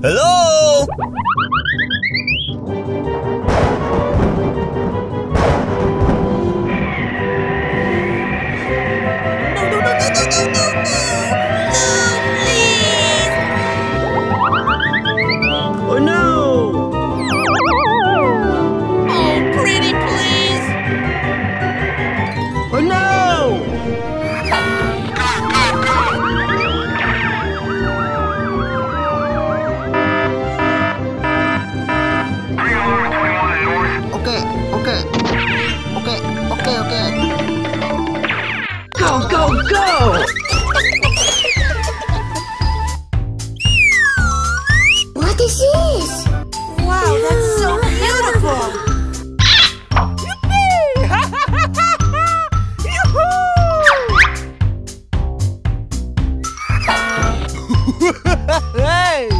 Hello? Go, go, go! What is this? Wow, that's so beautiful! hey!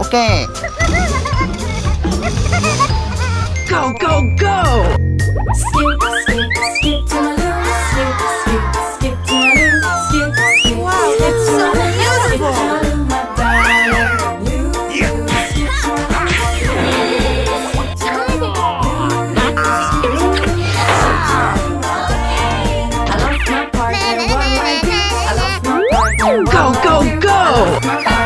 Okay. Go, go, go! Go, go, go!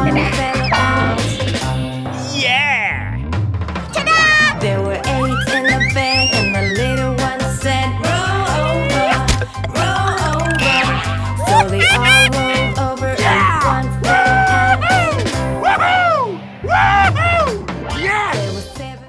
Bye.